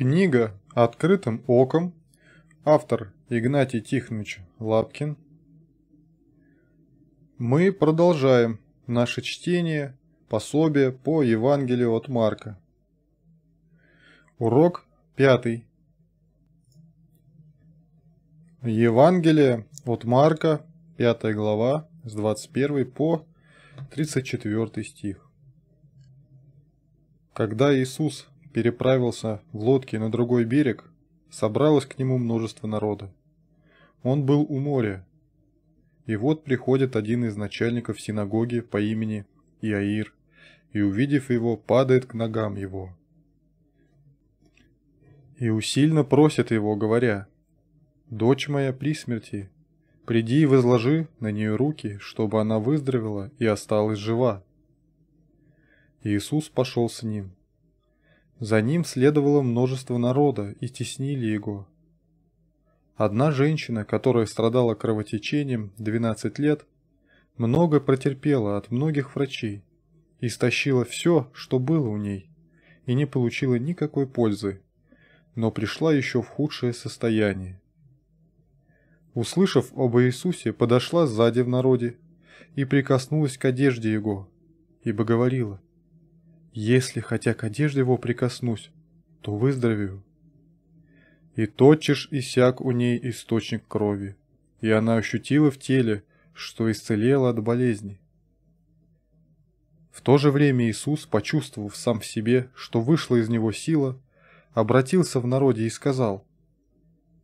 Книга «Открытым оком». Автор Игнатий Тихонович Лапкин. Мы продолжаем наше чтение пособия по Евангелию от Марка. Урок пятый. Евангелие от Марка, пятая глава, с 21 по 34 стих. Когда Иисус переправился в лодке на другой берег, собралось к нему множество народа. Он был у моря. И вот приходит один из начальников синагоги по имени Иаир, и, увидев его, падает к ногам его. И усильно просит его, говоря, «Дочь моя при смерти, приди и возложи на нее руки, чтобы она выздоровела и осталась жива». Иисус пошел с ним – за ним следовало множество народа и теснили его. Одна женщина, которая страдала кровотечением 12 лет, много протерпела от многих врачей, истощила все, что было у ней, и не получила никакой пользы, но пришла еще в худшее состояние. Услышав об Иисусе, подошла сзади в народе и прикоснулась к одежде Его, ибо говорила – если хотя к одежде его прикоснусь, то выздоровею. И тотчас иссяк у ней источник крови, и она ощутила в теле, что исцелела от болезни. В то же время Иисус, почувствовав сам в себе, что вышла из него сила, обратился в народе и сказал,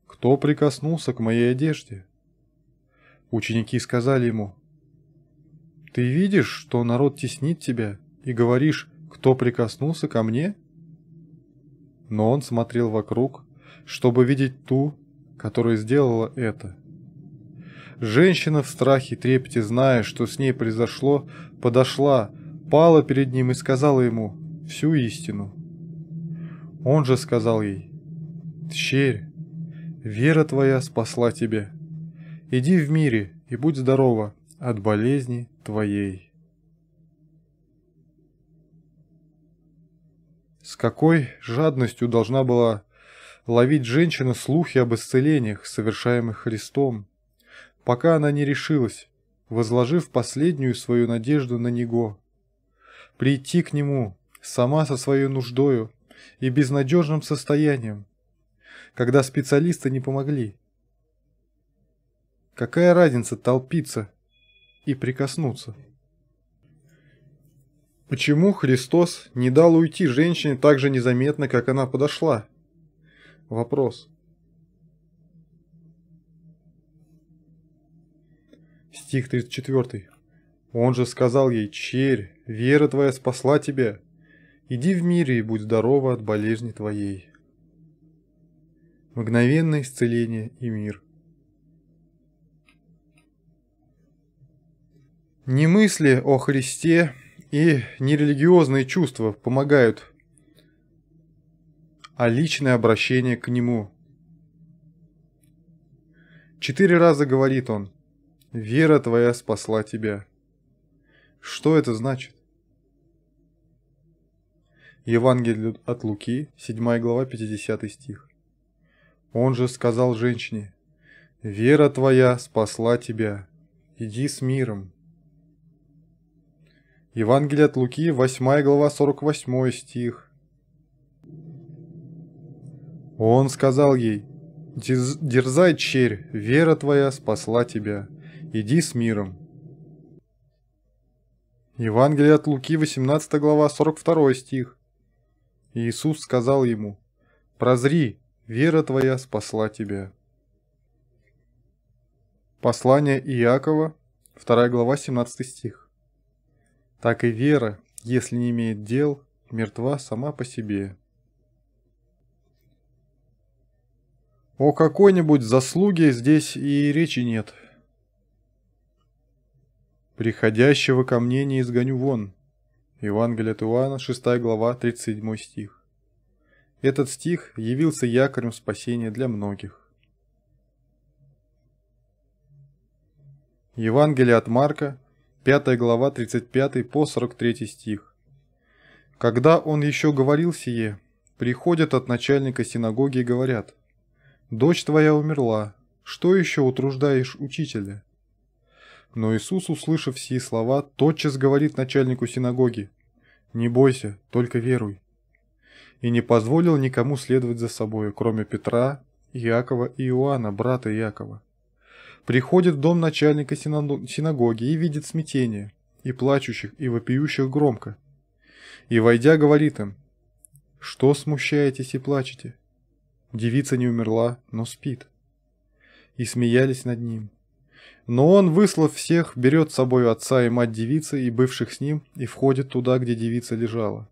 «Кто прикоснулся к моей одежде?» Ученики сказали ему, «Ты видишь, что народ теснит тебя, и говоришь, кто прикоснулся ко мне? Но он смотрел вокруг, чтобы видеть ту, которая сделала это. Женщина в страхе и трепете, зная, что с ней произошло, подошла, пала перед ним и сказала ему всю истину. Он же сказал ей, «Тщерь, вера твоя спасла тебя. Иди в мире и будь здорова от болезни твоей». С какой жадностью должна была ловить женщина слухи об исцелениях, совершаемых Христом, пока она не решилась, возложив последнюю свою надежду на Него, прийти к Нему сама со своей нуждою и безнадежным состоянием, когда специалисты не помогли. Какая разница толпиться и прикоснуться? Почему Христос не дал уйти женщине так же незаметно, как она подошла? Вопрос. Стих 34. Он же сказал ей, «Черь, вера твоя спасла тебя. Иди в мире и будь здорова от болезни твоей». Мгновенное исцеление и мир. Не мысли о Христе и нерелигиозные чувства помогают, а личное обращение к Нему. Четыре раза говорит он, «Вера твоя спасла тебя». Что это значит? Евангелие от Луки, 7 глава, 50 стих. Он же сказал женщине, «Вера твоя спасла тебя, иди с миром». Евангелие от Луки, 8 глава, 48 стих. Он сказал ей, «Дерзай, черь, вера твоя спасла тебя, иди с миром». Евангелие от Луки, 18 глава, 42 стих. Иисус сказал ему, «Прозри, вера твоя спасла тебя». Послание Иакова, 2 глава, 17 стих так и вера, если не имеет дел, мертва сама по себе. О какой-нибудь заслуге здесь и речи нет. «Приходящего ко мне не изгоню вон». Евангелие от Иоанна, 6 глава, 37 стих. Этот стих явился якорем спасения для многих. Евангелие от Марка, 5 глава 35 по 43 стих. Когда он еще говорил сие, приходят от начальника синагоги и говорят, «Дочь твоя умерла, что еще утруждаешь учителя?» Но Иисус, услышав сии слова, тотчас говорит начальнику синагоги, «Не бойся, только веруй». И не позволил никому следовать за собой, кроме Петра, Иакова и Иоанна, брата Иакова. Приходит в дом начальника синагоги и видит смятение, и плачущих, и вопиющих громко. И, войдя, говорит им, «Что смущаетесь и плачете? Девица не умерла, но спит». И смеялись над ним. Но он, выслав всех, берет с собой отца и мать девицы и бывших с ним, и входит туда, где девица лежала.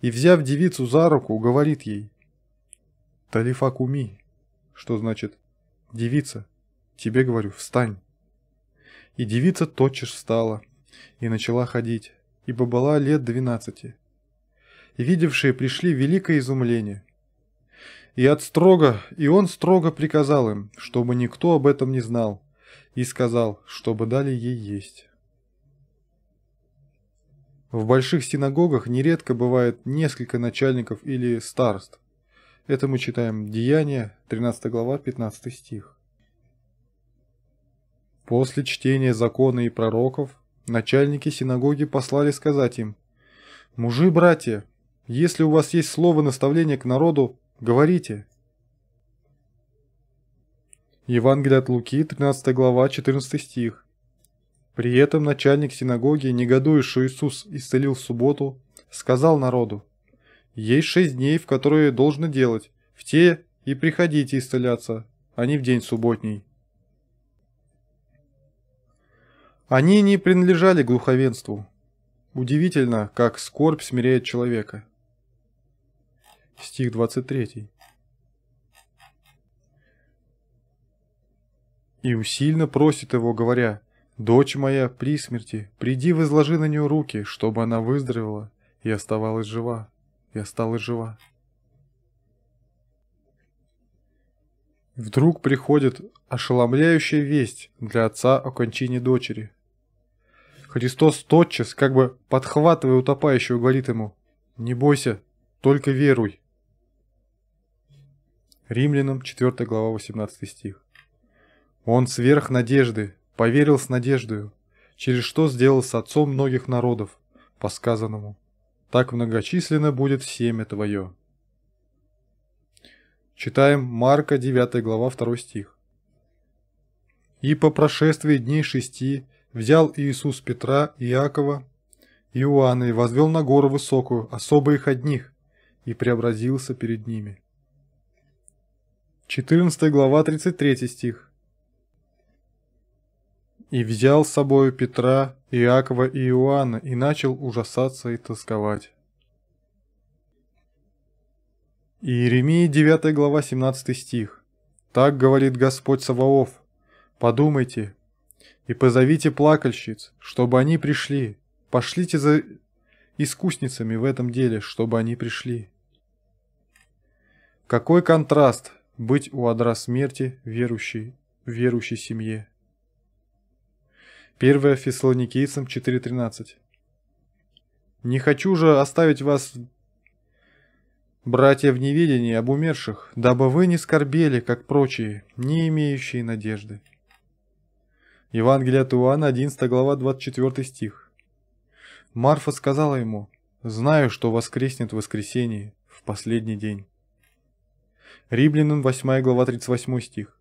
И, взяв девицу за руку, говорит ей, «Талифа куми», что значит «девица, тебе говорю, встань». И девица тотчас встала и начала ходить, ибо была лет двенадцати. И видевшие пришли великое изумление. И от строго, и он строго приказал им, чтобы никто об этом не знал, и сказал, чтобы дали ей есть. В больших синагогах нередко бывает несколько начальников или старост. Это мы читаем Деяния, 13 глава, 15 стих. После чтения закона и пророков, начальники синагоги послали сказать им, «Мужи-братья, если у вас есть слово наставления к народу, говорите». Евангелие от Луки, 13 глава, 14 стих. При этом начальник синагоги, негодуя, что Иисус исцелил в субботу, сказал народу, «Есть шесть дней, в которые должно делать, в те и приходите исцеляться, а не в день субботний». Они не принадлежали глуховенству. Удивительно, как скорбь смиряет человека. Стих 23. и усильно просит его, говоря, «Дочь моя при смерти, приди возложи на нее руки, чтобы она выздоровела и оставалась жива, и осталась жива». Вдруг приходит ошеломляющая весть для отца о кончине дочери. Христос тотчас, как бы подхватывая утопающего, говорит ему, «Не бойся, только веруй». Римлянам 4 глава 18 стих. Он сверх надежды, поверил с надеждою, через что сделался отцом многих народов, по сказанному. Так многочисленно будет семя твое. Читаем Марка 9 глава 2 стих. «И по прошествии дней шести взял Иисус Петра, Иакова, Иоанна и возвел на гору высокую, особо их одних, и преобразился перед ними». 14 глава 33 стих. И взял с собою Петра, Иакова и Иоанна и начал ужасаться и тосковать. Иеремия 9 глава 17 стих. Так говорит Господь Саваоф, подумайте и позовите плакальщиц, чтобы они пришли, пошлите за искусницами в этом деле, чтобы они пришли. Какой контраст быть у одра смерти верующей, верующей семье. 1 Фессалоникийцам 4.13 «Не хочу же оставить вас, братья, в неведении об умерших, дабы вы не скорбели, как прочие, не имеющие надежды». Евангелие от Иоанна, 11 глава, 24 стих. Марфа сказала ему, «Знаю, что воскреснет в воскресенье, в последний день». Римлянам, 8 глава, 38 стих.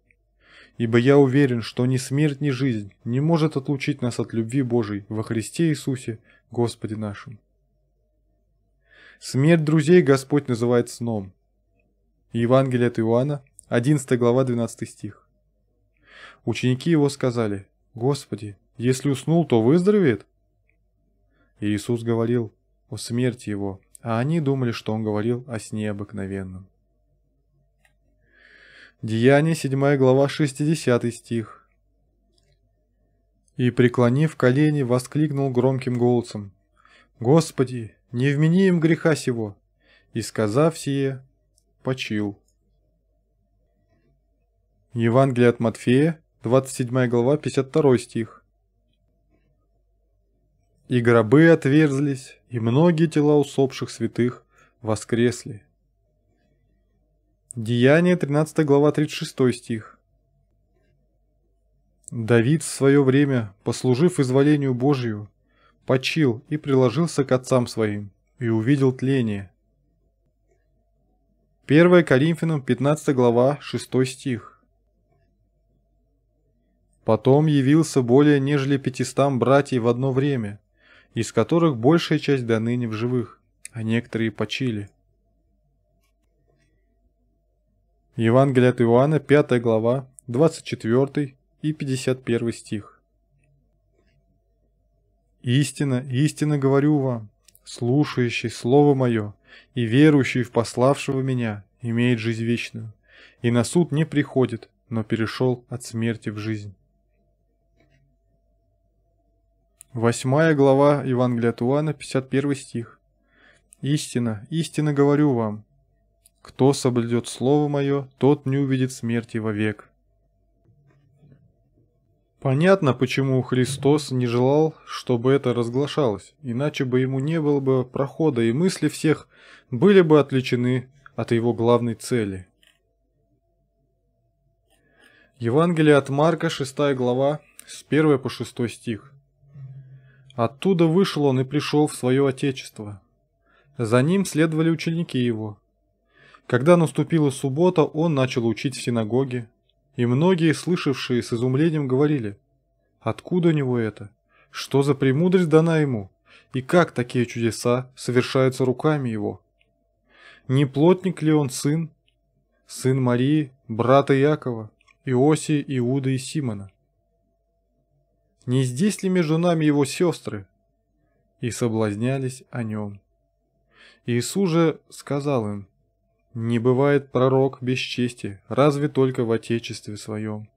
Ибо я уверен, что ни смерть, ни жизнь не может отлучить нас от любви Божией во Христе Иисусе, Господе нашим. Смерть друзей Господь называет сном. Евангелие от Иоанна, 11 глава, 12 стих. Ученики его сказали, «Господи, если уснул, то выздоровеет?» Иисус говорил о смерти его, а они думали, что он говорил о сне обыкновенном. Деяние 7 глава 60 стих. И, преклонив колени, воскликнул громким голосом, «Господи, не вмени им греха сего!» И, сказав сие, почил. Евангелие от Матфея, 27 глава, 52 стих. И гробы отверзлись, и многие тела усопших святых воскресли. Деяние 13 глава 36 стих. Давид в свое время, послужив изволению Божию, почил и приложился к отцам своим, и увидел тление. 1 Коринфянам 15 глава 6 стих. Потом явился более нежели пятистам братьев в одно время, из которых большая часть до ныне в живых, а некоторые почили. Евангелие от Иоанна, 5 глава, 24 и 51 стих. «Истина, истинно говорю вам, слушающий Слово Мое и верующий в пославшего Меня имеет жизнь вечную, и на суд не приходит, но перешел от смерти в жизнь». Восьмая глава Евангелия от Иоанна, 51 стих. «Истина, истинно говорю вам, кто соблюдет Слово Мое, тот не увидит смерти вовек». Понятно, почему Христос не желал, чтобы это разглашалось, иначе бы ему не было бы прохода, и мысли всех были бы отвлечены от его главной цели. Евангелие от Марка, 6 глава, с 1 по 6 стих. Оттуда вышел он и пришел в свое отечество. За ним следовали ученики его. Когда наступила суббота, он начал учить в синагоге, и многие, слышавшие с изумлением, говорили, «Откуда у него это? Что за премудрость дана ему? И как такие чудеса совершаются руками его? Не плотник ли он сын? Сын Марии, брата Якова, Иосии, Иуда и Симона? Не здесь ли между нами его сестры?» И соблазнялись о нем. Иисус же сказал им, не бывает пророк без чести, разве только в отечестве своем,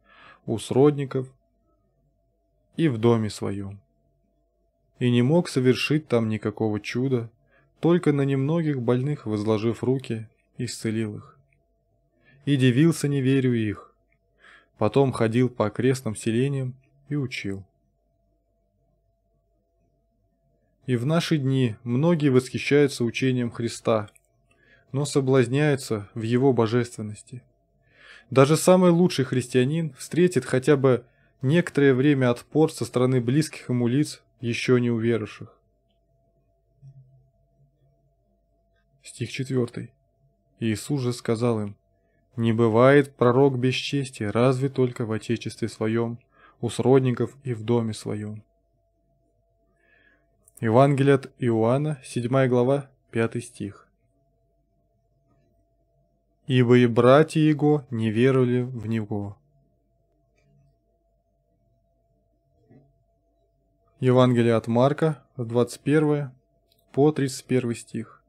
у сродников и в доме своем. И не мог совершить там никакого чуда, только на немногих больных возложив руки, исцелил их. И дивился неверию их. Потом ходил по окрестным селениям и учил. И в наши дни многие восхищаются учением Христа – но соблазняются в его божественности. Даже самый лучший христианин встретит хотя бы некоторое время отпор со стороны близких ему лиц, еще не уверовавших. Стих 4. Иисус же сказал им, «Не бывает пророк без чести, разве только в отечестве своем, у сродников и в доме своем». Евангелие от Иоанна, 7 глава, 5 стих ибо и братья его не веровали в него. Евангелие от Марка, 21 по 31 стих.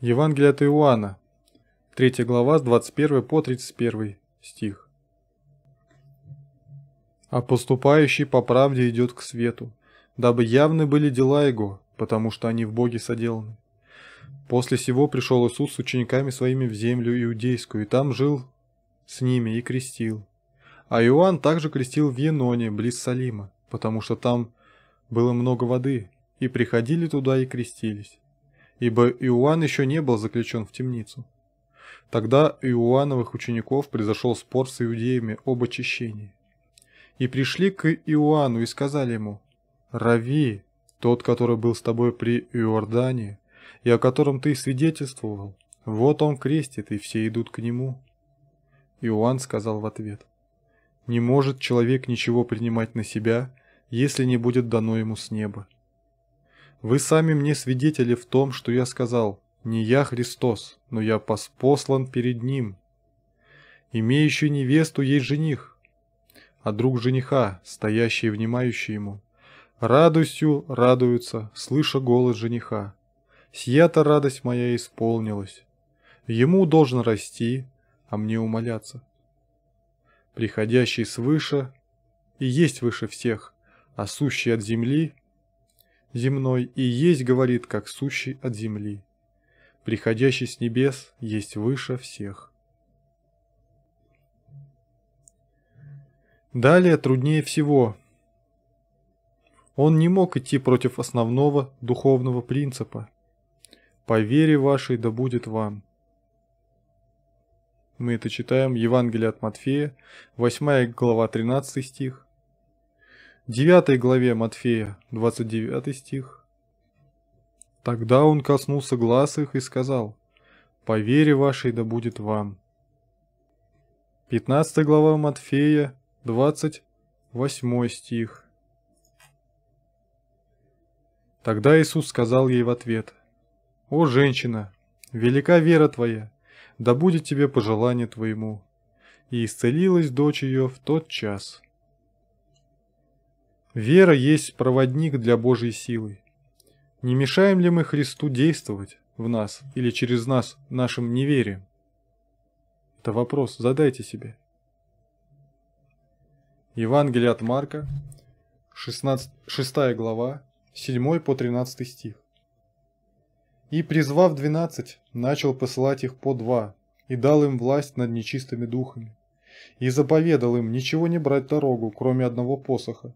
Евангелие от Иоанна, 3 глава с 21 по 31 стих. А поступающий по правде идет к свету, дабы явны были дела его, потому что они в Боге соделаны. После сего пришел Иисус с учениками своими в землю иудейскую, и там жил с ними и крестил. А Иоанн также крестил в Еноне, близ Салима, потому что там было много воды, и приходили туда и крестились. Ибо Иоанн еще не был заключен в темницу. Тогда у Иоанновых учеников произошел спор с иудеями об очищении. И пришли к Иоанну и сказали ему, «Рави, тот, который был с тобой при Иордане, и о котором ты свидетельствовал, вот он крестит, и все идут к нему. Иоанн сказал в ответ, «Не может человек ничего принимать на себя, если не будет дано ему с неба. Вы сами мне свидетели в том, что я сказал, не я Христос, но я послан перед Ним. Имеющий невесту есть жених, а друг жениха, стоящий и внимающий ему, радостью радуются, слыша голос жениха. Сия-то радость моя исполнилась. Ему должен расти, а мне умоляться. Приходящий свыше и есть выше всех, а сущий от земли земной и есть, говорит, как сущий от земли. Приходящий с небес есть выше всех. Далее труднее всего. Он не мог идти против основного духовного принципа – по вере вашей да будет вам. Мы это читаем Евангелие от Матфея, 8 глава, 13 стих, 9 главе Матфея, 29 стих. Тогда он коснулся глаз их и сказал, «По вере вашей да будет вам». 15 глава Матфея, 28 стих. Тогда Иисус сказал ей в ответ, «О, женщина, велика вера твоя, да будет тебе по желанию твоему». И исцелилась дочь ее в тот час. Вера есть проводник для Божьей силы. Не мешаем ли мы Христу действовать в нас или через нас нашим неверием? Это вопрос, задайте себе. Евангелие от Марка, 16, 6 глава, 7 по 13 стих. «И, призвав двенадцать, начал посылать их по два, и дал им власть над нечистыми духами, и заповедал им ничего не брать дорогу, кроме одного посоха,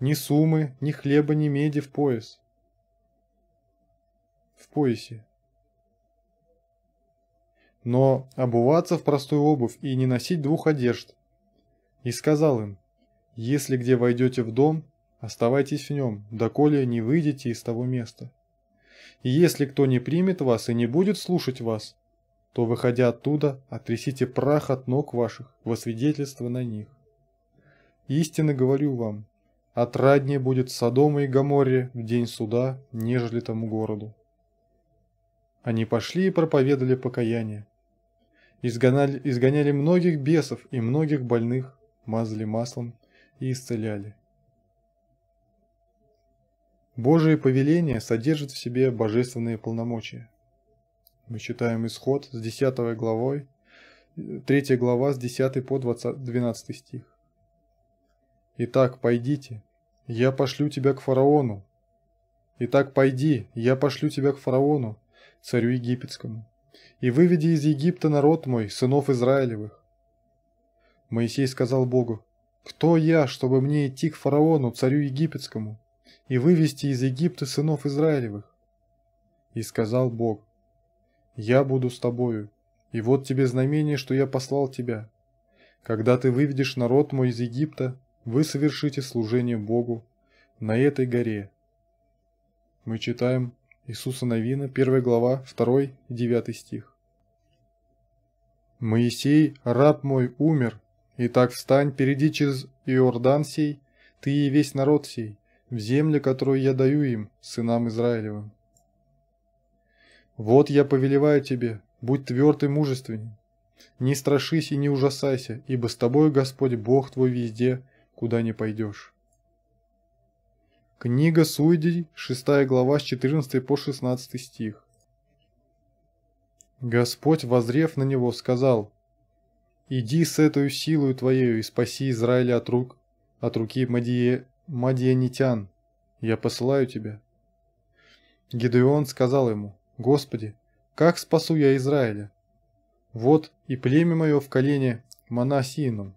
ни сумы, ни хлеба, ни меди в пояс». В поясе. Но обуваться в простую обувь и не носить двух одежд. И сказал им, если где войдете в дом, Оставайтесь в нем, доколе не выйдете из того места. И если кто не примет вас и не будет слушать вас, то, выходя оттуда, отрясите прах от ног ваших во свидетельство на них. Истинно говорю вам, отраднее будет Содома и Гоморре в день суда, нежели тому городу. Они пошли и проповедовали покаяние. Изгоняли, изгоняли многих бесов и многих больных, мазали маслом и исцеляли. Божие повеление содержит в себе божественные полномочия. Мы читаем исход с 10 главой, 3 глава с 10 по 20, 12 стих. «Итак, пойдите, я пошлю тебя к фараону. Итак, пойди, я пошлю тебя к фараону, царю египетскому, и выведи из Египта народ мой, сынов Израилевых». Моисей сказал Богу, «Кто я, чтобы мне идти к фараону, царю египетскому?» И вывести из Египта сынов Израилевых. И сказал Бог, «Я буду с тобою, и вот тебе знамение, что я послал тебя. Когда ты выведешь народ мой из Египта, вы совершите служение Богу на этой горе». Мы читаем Иисуса Новина, 1 глава, 2 и 9 стих. «Моисей, раб мой, умер, и так встань, перейди через Иордан сей, ты и весь народ сей, в земле, которую я даю им, сынам Израилевым. Вот я повелеваю тебе, будь тверд и мужественен. Не страшись и не ужасайся, ибо с тобой Господь Бог твой везде, куда не пойдешь. Книга Суидей, 6 глава с 14 по 16 стих. Господь, возрев на него, сказал, «Иди с этой силою твоею и спаси Израиля от рук, от руки Мадие, Мадианитян, я посылаю тебя». Гедеон сказал ему, «Господи, как спасу я Израиля? Вот и племя мое в колене Манасиином.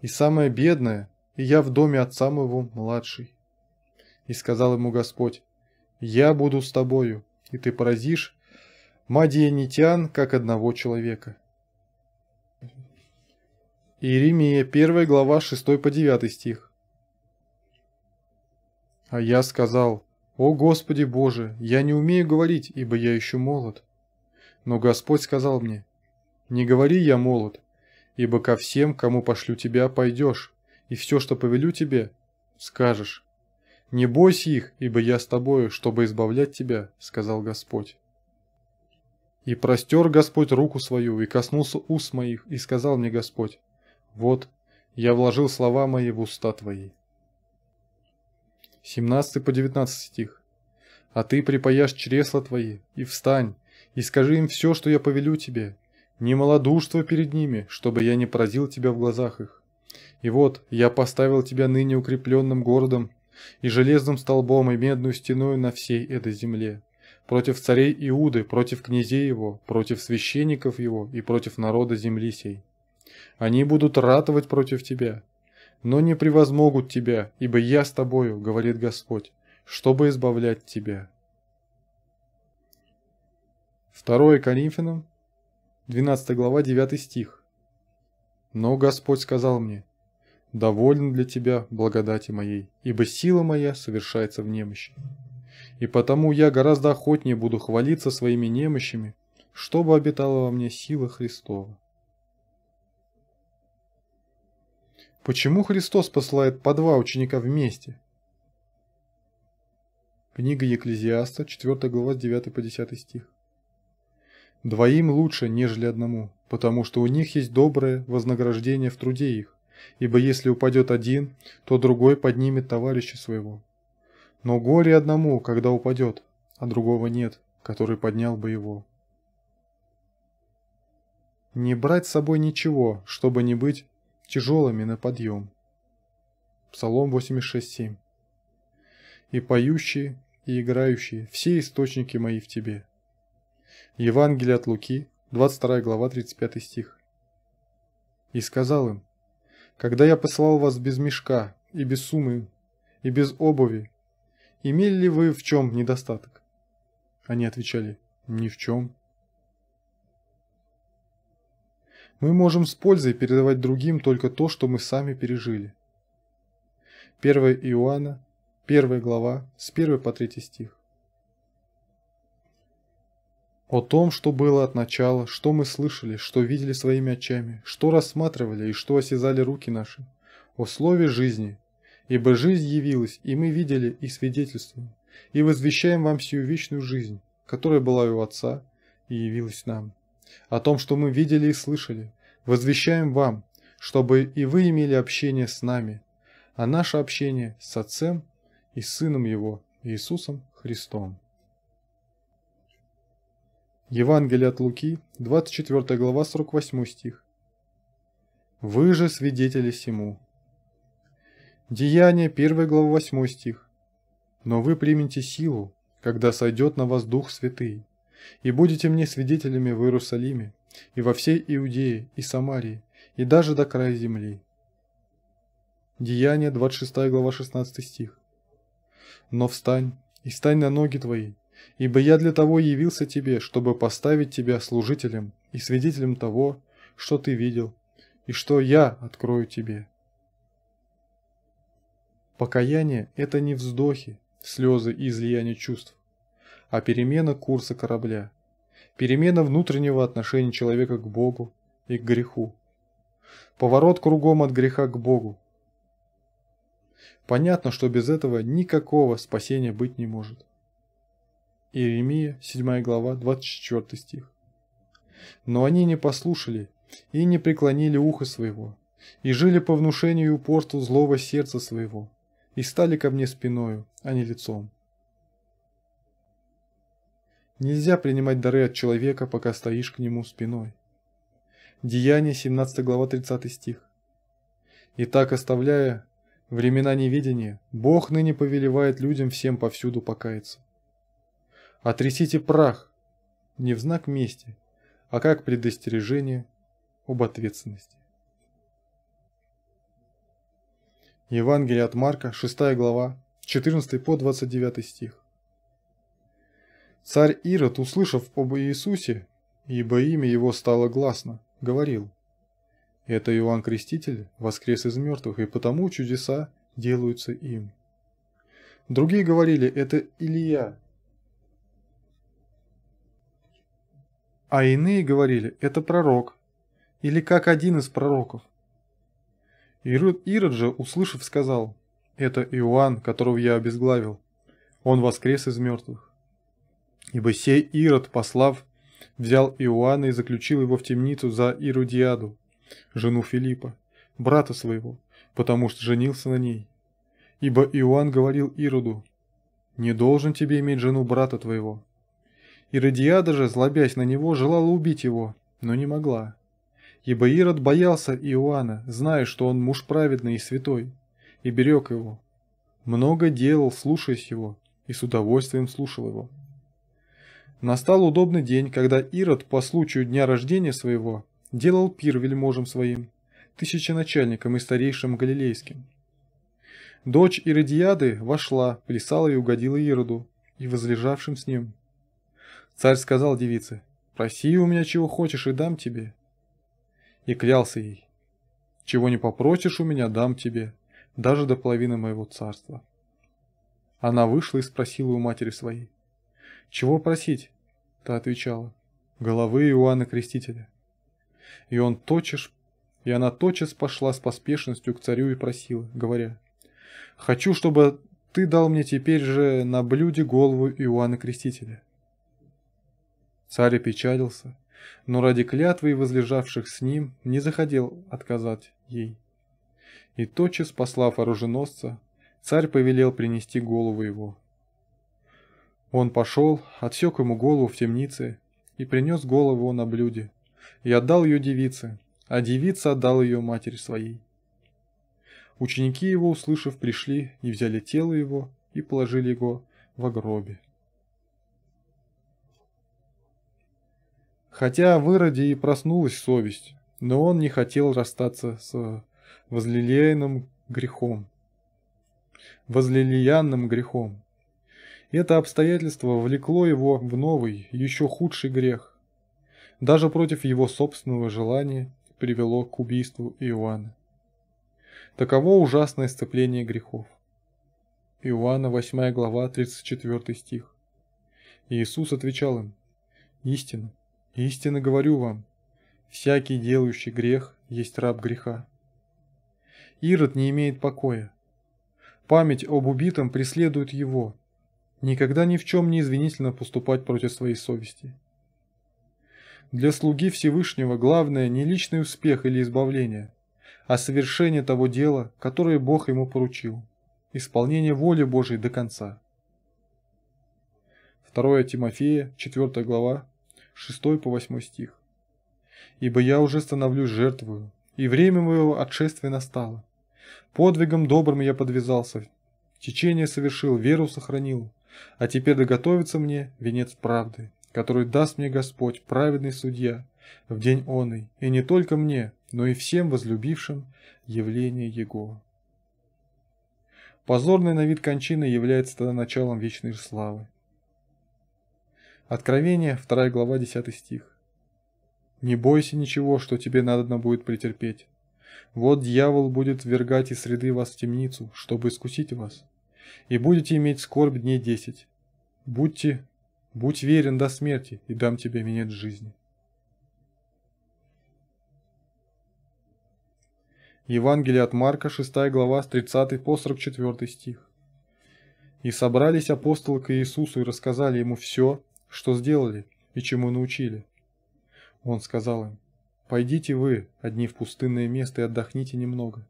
И самое бедное, и я в доме отца моего младший». И сказал ему Господь, «Я буду с тобою, и ты поразишь Мадианитян, как одного человека». Иеремия, 1 глава, 6 по 9 стих. А я сказал, «О Господи Боже, я не умею говорить, ибо я еще молод». Но Господь сказал мне, «Не говори я молод, ибо ко всем, кому пошлю тебя, пойдешь, и все, что повелю тебе, скажешь. Не бойся их, ибо я с тобою, чтобы избавлять тебя», — сказал Господь. И простер Господь руку свою, и коснулся уст моих, и сказал мне Господь, вот, я вложил слова мои в уста твои. 17 по 19 стих. А ты припаяшь чресла твои, и встань, и скажи им все, что я повелю тебе. Не малодушство перед ними, чтобы я не поразил тебя в глазах их. И вот, я поставил тебя ныне укрепленным городом, и железным столбом, и медную стеной на всей этой земле, против царей Иуды, против князей его, против священников его и против народа земли сей. Они будут ратовать против тебя, но не превозмогут тебя, ибо я с тобою, говорит Господь, чтобы избавлять тебя. 2 Коринфянам, 12 глава, 9 стих. Но Господь сказал мне, «Доволен для тебя благодати моей, ибо сила моя совершается в немощи. И потому я гораздо охотнее буду хвалиться своими немощами, чтобы обитала во мне сила Христова». Почему Христос посылает по два ученика вместе? Книга Екклезиаста, 4 глава, 9 по 10 стих. Двоим лучше, нежели одному, потому что у них есть доброе вознаграждение в труде их, ибо если упадет один, то другой поднимет товарища своего. Но горе одному, когда упадет, а другого нет, который поднял бы его. Не брать с собой ничего, чтобы не быть тяжелыми на подъем. Псалом 86.7 И поющие, и играющие, все источники мои в тебе. Евангелие от Луки, 22 глава, 35 стих. И сказал им, когда я послал вас без мешка, и без суммы, и без обуви, имели ли вы в чем недостаток? Они отвечали, ни в чем. Мы можем с пользой передавать другим только то, что мы сами пережили. 1 Иоанна, 1 глава, с 1 по 3 стих. О том, что было от начала, что мы слышали, что видели своими очами, что рассматривали и что осязали руки наши. О слове жизни. Ибо жизнь явилась, и мы видели и свидетельствуем, и возвещаем вам сию вечную жизнь, которая была у Отца и явилась нам. О том, что мы видели и слышали, возвещаем вам, чтобы и вы имели общение с нами, а наше общение с Отцем и Сыном Его, Иисусом Христом. Евангелие от Луки, 24 глава, 48 стих. «Вы же свидетели сему». Деяние, 1 глава, 8 стих. «Но вы примете силу, когда сойдет на вас Дух Святый, и будете мне свидетелями в Иерусалиме, и во всей Иудее, и Самарии, и даже до края земли». Деяние, 26 глава, 16 стих. «Но встань, и стань на ноги твои, Ибо я для того явился тебе, чтобы поставить тебя служителем и свидетелем того, что ты видел, и что я открою тебе. Покаяние – это не вздохи, слезы и излияние чувств, а перемена курса корабля, перемена внутреннего отношения человека к Богу и к греху, поворот кругом от греха к Богу. Понятно, что без этого никакого спасения быть не может. Иеремия, 7 глава, 24 стих. Но они не послушали и не преклонили ухо своего, и жили по внушению и упорству злого сердца своего, и стали ко мне спиною, а не лицом. Нельзя принимать дары от человека, пока стоишь к нему спиной. Деяние, 17 глава, 30 стих. И так оставляя времена неведения, Бог ныне повелевает людям всем повсюду покаяться. Отрясите прах не в знак мести, а как предостережение об ответственности. Евангелие от Марка, 6 глава, 14 по 29 стих. Царь Ирод, услышав об Иисусе, ибо имя его стало гласно, говорил, «Это Иоанн Креститель воскрес из мертвых, и потому чудеса делаются им». Другие говорили, это Илья, А иные говорили, это пророк, или как один из пророков. Ирод, Ирод же, услышав, сказал, это Иоанн, которого я обезглавил, он воскрес из мертвых. Ибо сей Ирод, послав, взял Иоанна и заключил его в темницу за Иродиаду, жену Филиппа, брата своего, потому что женился на ней. Ибо Иоанн говорил Ироду, «Не должен тебе иметь жену брата твоего». Иродиада же, злобясь на него, желала убить его, но не могла. Ибо Ирод боялся Иоанна, зная, что он муж праведный и святой, и берег его. Много делал, слушаясь его, и с удовольствием слушал его. Настал удобный день, когда Ирод по случаю дня рождения своего делал пир вельможам своим, тысяченачальникам и старейшим галилейским. Дочь Иродиады вошла, плясала и угодила Ироду, и возлежавшим с ним. Царь сказал девице, «Проси у меня чего хочешь и дам тебе». И клялся ей, «Чего не попросишь у меня, дам тебе, даже до половины моего царства». Она вышла и спросила у матери своей, «Чего просить?» Та отвечала, «Головы Иоанна Крестителя». И он тотчас, и она тотчас пошла с поспешностью к царю и просила, говоря, «Хочу, чтобы ты дал мне теперь же на блюде голову Иоанна Крестителя». Царь опечалился, но ради клятвы и возлежавших с ним не захотел отказать ей. И тотчас, послав оруженосца, царь повелел принести голову его. Он пошел, отсек ему голову в темнице и принес голову на блюде, и отдал ее девице, а девица отдал ее матери своей. Ученики его, услышав, пришли и взяли тело его и положили его в гробе. Хотя в Ироде и проснулась совесть, но он не хотел расстаться с возлелеянным грехом. Возлелеянным грехом. Это обстоятельство влекло его в новый, еще худший грех. Даже против его собственного желания привело к убийству Иоанна. Таково ужасное сцепление грехов. Иоанна 8 глава 34 стих. Иисус отвечал им, «Истина, Истинно говорю вам, всякий делающий грех есть раб греха. Ирод не имеет покоя. Память об убитом преследует его. Никогда ни в чем не извинительно поступать против своей совести. Для слуги Всевышнего главное не личный успех или избавление, а совершение того дела, которое Бог ему поручил, исполнение воли Божией до конца. 2 Тимофея, 4 глава, 6 по 8 стих. «Ибо я уже становлюсь жертвою, и время моего отшествия настало. Подвигом добрым я подвязался, течение совершил, веру сохранил, а теперь доготовится мне венец правды, который даст мне Господь, праведный судья, в день оный, и не только мне, но и всем возлюбившим явление Его». Позорный на вид кончины является тогда началом вечной славы. Откровение, 2 глава, 10 стих. «Не бойся ничего, что тебе надо будет претерпеть. Вот дьявол будет ввергать из среды вас в темницу, чтобы искусить вас, и будете иметь скорбь дней десять. Будьте, будь верен до смерти, и дам тебе венец жизни». Евангелие от Марка, 6 глава, с 30 по 44 стих. «И собрались апостолы к Иисусу и рассказали ему все, что сделали и чему научили. Он сказал им, «Пойдите вы, одни в пустынное место, и отдохните немного,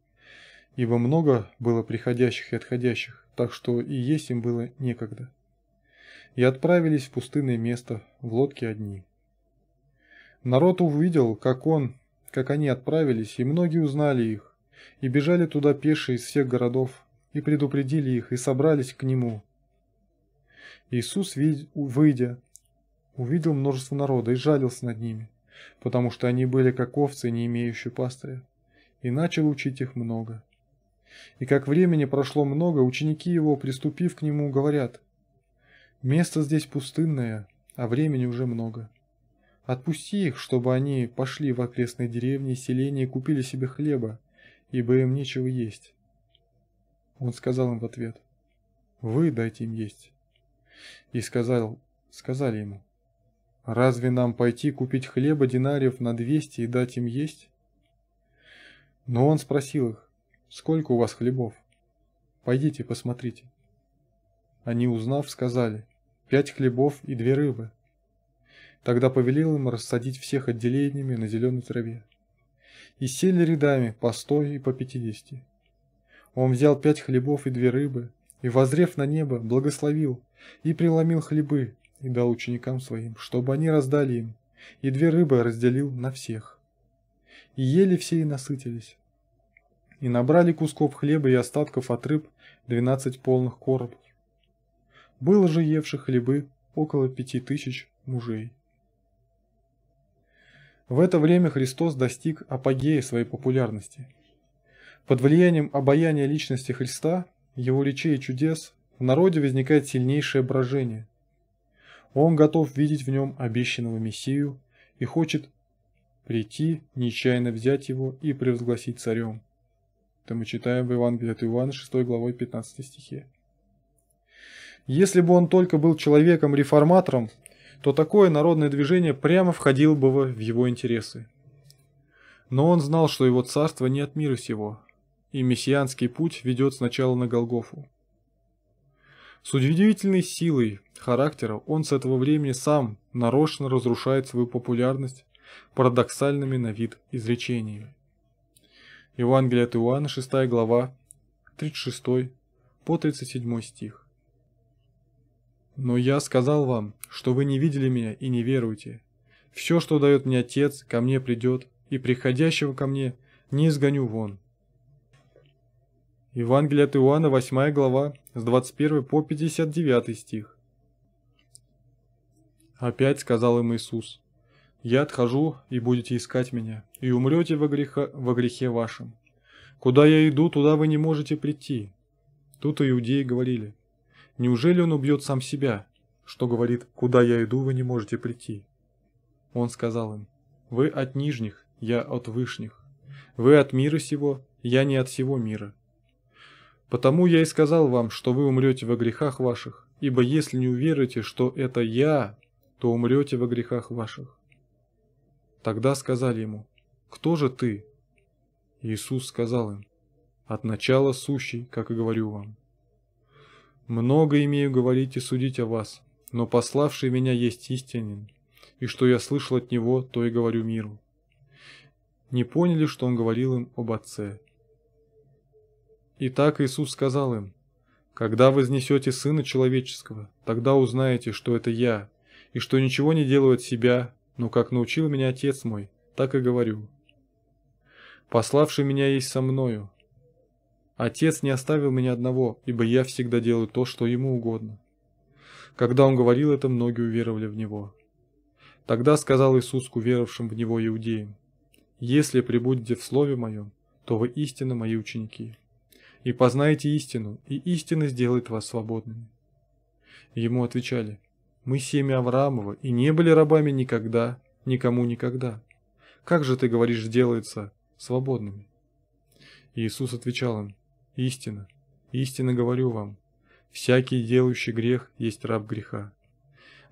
ибо много было приходящих и отходящих, так что и есть им было некогда». И отправились в пустынное место, в лодке одни. Народ увидел, как он, как они отправились, и многие узнали их, и бежали туда пешие из всех городов, и предупредили их, и собрались к нему. Иисус, выйдя, увидел множество народа и жалился над ними, потому что они были как овцы, не имеющие пастыря, и начал учить их много. И как времени прошло много, ученики его, приступив к нему, говорят, «Место здесь пустынное, а времени уже много. Отпусти их, чтобы они пошли в окрестные деревни и селения и купили себе хлеба, ибо им нечего есть». Он сказал им в ответ, «Вы дайте им есть». И сказал, сказали ему, Разве нам пойти купить хлеба динариев на двести и дать им есть? Но он спросил их, сколько у вас хлебов? Пойдите посмотрите. Они, узнав, сказали, пять хлебов и две рыбы. Тогда повелел им рассадить всех отделениями на зеленой траве. И сели рядами по сто и по пятидесяти. Он взял пять хлебов и две рыбы, и, возрев на небо, благословил, и преломил хлебы, и дал ученикам своим, чтобы они раздали им, и две рыбы разделил на всех. И ели все и насытились. И набрали кусков хлеба и остатков от рыб двенадцать полных коробов. Было же евших хлебы около пяти тысяч мужей. В это время Христос достиг апогея своей популярности. Под влиянием обаяния личности Христа, его речей и чудес, в народе возникает сильнейшее брожение. Он готов видеть в нем обещанного Мессию и хочет прийти, нечаянно взять его и превозгласить царем. Это мы читаем в Евангелии от Иоанна 6 главой 15 стихе. Если бы он только был человеком-реформатором, то такое народное движение прямо входило бы в его интересы. Но он знал, что его царство не от мира сего, и мессианский путь ведет сначала на Голгофу. С удивительной силой характера он с этого времени сам нарочно разрушает свою популярность парадоксальными на вид изречениями. Евангелие от Иоанна, 6 глава, 36 по 37 стих. «Но я сказал вам, что вы не видели меня и не веруете. Все, что дает мне Отец, ко мне придет, и приходящего ко мне не изгоню вон». Евангелие от Иоанна, 8 глава, с 21 по 59 стих. Опять сказал им Иисус, «Я отхожу, и будете искать меня, и умрете во, греха, во грехе вашем. Куда я иду, туда вы не можете прийти». Тут иудеи говорили, «Неужели он убьет сам себя, что говорит, куда я иду, вы не можете прийти?» Он сказал им, «Вы от нижних, я от вышних. Вы от мира сего, я не от всего мира». Потому я и сказал вам, что вы умрете во грехах ваших, ибо если не уверуете, что это я, то умрете во грехах ваших. Тогда сказали ему, кто же ты? Иисус сказал им, от начала сущий, как и говорю вам. Много имею говорить и судить о вас, но пославший меня есть истинен, и что я слышал от него, то и говорю миру. Не поняли, что он говорил им об Отце. Итак, Иисус сказал им, «Когда вознесете Сына Человеческого, тогда узнаете, что это Я, и что ничего не делаю от себя, но как научил меня Отец мой, так и говорю. Пославший меня есть со мною. Отец не оставил меня одного, ибо я всегда делаю то, что ему угодно». Когда он говорил это, многие уверовали в него. Тогда сказал Иисус к уверовавшим в него иудеям, «Если прибудете в Слове Моем, то вы истинно мои ученики» и познаете истину, и истина сделает вас свободными. Ему отвечали, мы семя Авраамова и не были рабами никогда, никому никогда. Как же ты говоришь, сделается свободными? Иисус отвечал им, истина, истинно говорю вам, всякий делающий грех есть раб греха.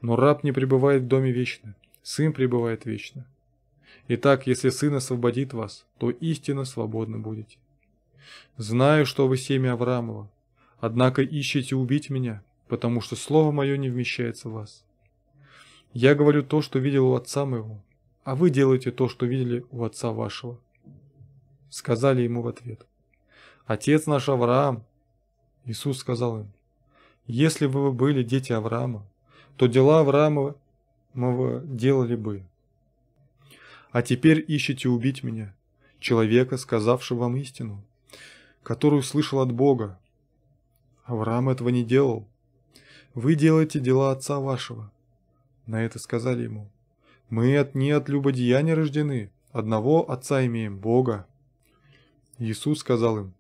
Но раб не пребывает в доме вечно, сын пребывает вечно. Итак, если сын освободит вас, то истинно свободны будете. Знаю, что вы семя Авраамова, однако ищете убить меня, потому что слово мое не вмещается в вас. Я говорю то, что видел у отца моего, а вы делаете то, что видели у отца вашего. Сказали ему в ответ. Отец наш Авраам. Иисус сказал им, если бы вы были дети Авраама, то дела Авраамова делали бы. А теперь ищете убить меня, человека, сказавшего вам истину, которую слышал от Бога. Авраам этого не делал. Вы делаете дела отца вашего. На это сказали ему. Мы от, не от любодеяния рождены, одного отца имеем, Бога. Иисус сказал им,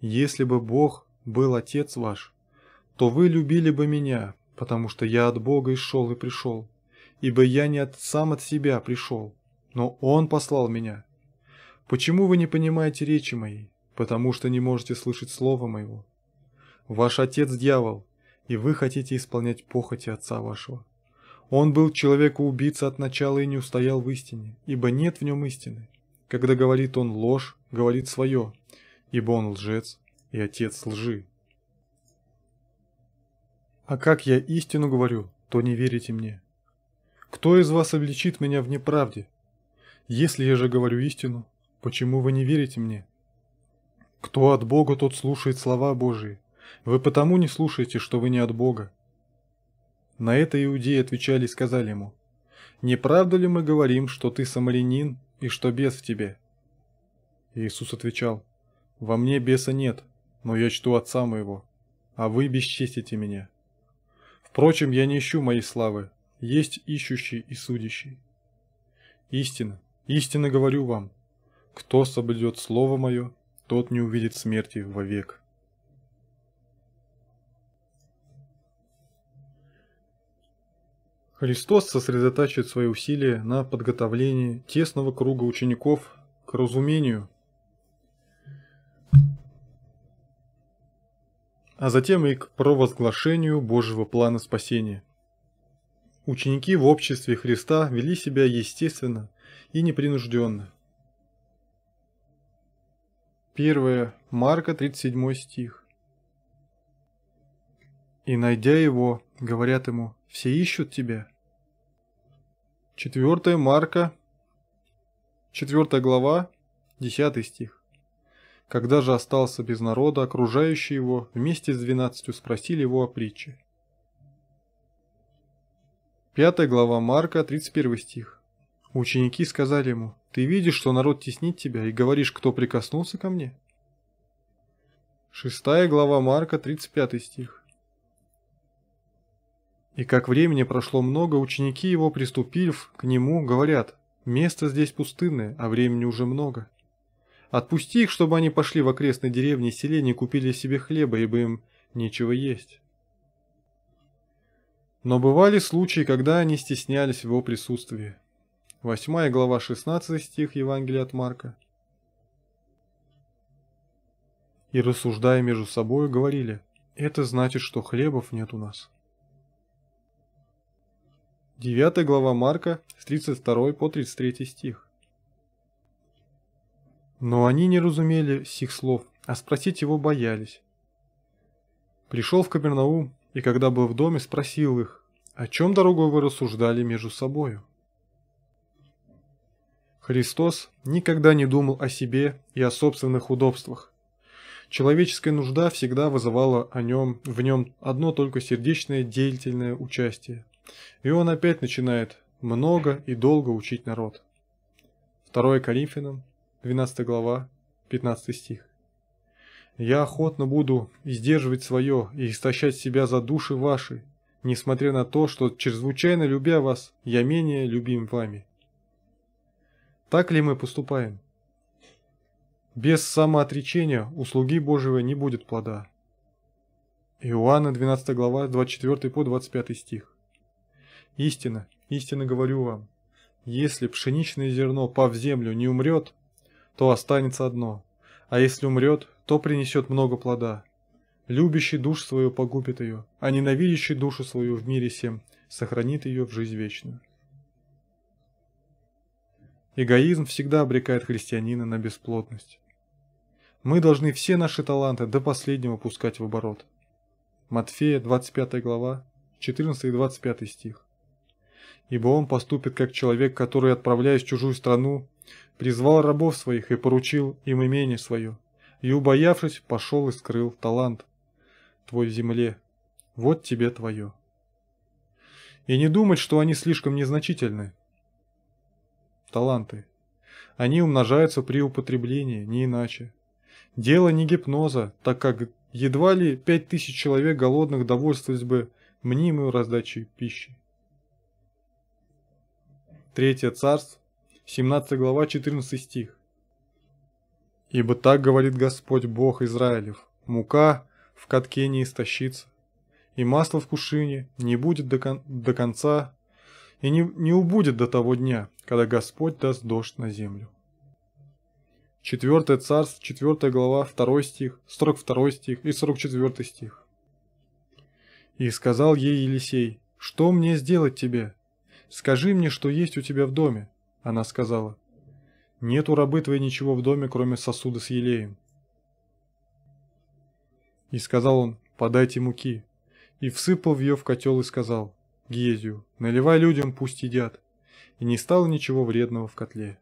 если бы Бог был отец ваш, то вы любили бы меня, потому что я от Бога и шел и пришел, ибо я не от, сам от себя пришел, но Он послал меня. Почему вы не понимаете речи моей? потому что не можете слышать слова моего. Ваш отец дьявол, и вы хотите исполнять похоти отца вашего. Он был человека-убийца от начала и не устоял в истине, ибо нет в нем истины. Когда говорит он ложь, говорит свое, ибо он лжец и отец лжи. А как я истину говорю, то не верите мне. Кто из вас обличит меня в неправде? Если я же говорю истину, почему вы не верите мне? Кто от Бога, тот слушает слова Божии. Вы потому не слушаете, что вы не от Бога. На это иудеи отвечали и сказали ему, «Не правда ли мы говорим, что ты самарянин и что бес в тебе?» Иисус отвечал, «Во мне беса нет, но я чту Отца моего, а вы бесчестите меня. Впрочем, я не ищу моей славы, есть ищущий и судящий. Истина, истинно говорю вам, кто соблюдет Слово Мое, тот не увидит смерти вовек. Христос сосредотачивает свои усилия на подготовлении тесного круга учеников к разумению, а затем и к провозглашению Божьего плана спасения. Ученики в обществе Христа вели себя естественно и непринужденно. 1 Марка 37 стих. «И найдя его, говорят ему, все ищут тебя». 4 Марка, 4 глава, 10 стих. Когда же остался без народа, окружающие его вместе с двенадцатью спросили его о притче. 5 глава Марка, 31 стих. Ученики сказали ему, «Ты видишь, что народ теснит тебя, и говоришь, кто прикоснулся ко мне?» 6 глава Марка, 35 стих. И как времени прошло много, ученики его, приступив к нему, говорят, «Место здесь пустынное, а времени уже много. Отпусти их, чтобы они пошли в окрестные деревни и селения и купили себе хлеба, ибо им нечего есть». Но бывали случаи, когда они стеснялись в его присутствии. 8 глава 16 стих Евангелия от Марка. И рассуждая между собой, говорили, это значит, что хлебов нет у нас. 9 глава Марка, с 32 по 33 стих. Но они не разумели сих слов, а спросить его боялись. Пришел в Капернаум, и когда был в доме, спросил их, о чем дорогой вы рассуждали между собою? Христос никогда не думал о себе и о собственных удобствах. Человеческая нужда всегда вызывала о нем, в нем одно только сердечное деятельное участие. И он опять начинает много и долго учить народ. 2 Коринфянам, 12 глава, 15 стих. «Я охотно буду издерживать свое и истощать себя за души ваши, несмотря на то, что, чрезвычайно любя вас, я менее любим вами». Так ли мы поступаем? Без самоотречения у слуги Божьего не будет плода. Иоанна 12 глава 24 по 25 стих. Истина, истинно говорю вам, если пшеничное зерно, пав в землю, не умрет, то останется одно, а если умрет, то принесет много плода. Любящий душ свою погубит ее, а ненавидящий душу свою в мире всем сохранит ее в жизнь вечную. Эгоизм всегда обрекает христианина на бесплотность. Мы должны все наши таланты до последнего пускать в оборот. Матфея, 25 глава, 14 и 25 стих ибо он поступит как человек, который, отправляясь в чужую страну, призвал рабов своих и поручил им имение свое, и, убоявшись, пошел и скрыл талант твой в земле. Вот тебе твое. И не думать, что они слишком незначительны. Таланты. Они умножаются при употреблении, не иначе. Дело не гипноза, так как едва ли пять тысяч человек голодных довольствовались бы мнимой раздачей пищи. Третье царство, 17 глава, 14 стих. Ибо так говорит Господь Бог Израилев, мука в катке не истощится, и масло в кушине не будет до, кон до конца, и не, не убудет до того дня, когда Господь даст дождь на землю. Четвертое царство, 4 глава, 2 стих, 42 стих и 44 стих. И сказал ей Елисей, что мне сделать тебе? «Скажи мне, что есть у тебя в доме?» Она сказала, «Нет у рабы твоей ничего в доме, кроме сосуда с елеем». И сказал он, «Подайте муки». И всыпал в ее в котел и сказал, Гезию, наливай людям, пусть едят. И не стало ничего вредного в котле.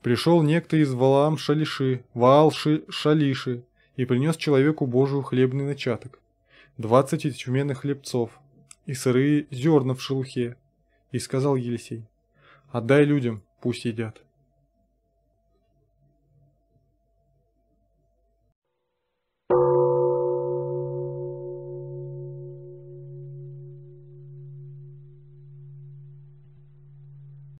Пришел некто из Валаам Шалиши, Ваал Шалиши, и принес человеку Божию хлебный начаток, двадцать ячменных хлебцов, и сырые зерна в шелухе. И сказал Елисей, отдай людям, пусть едят.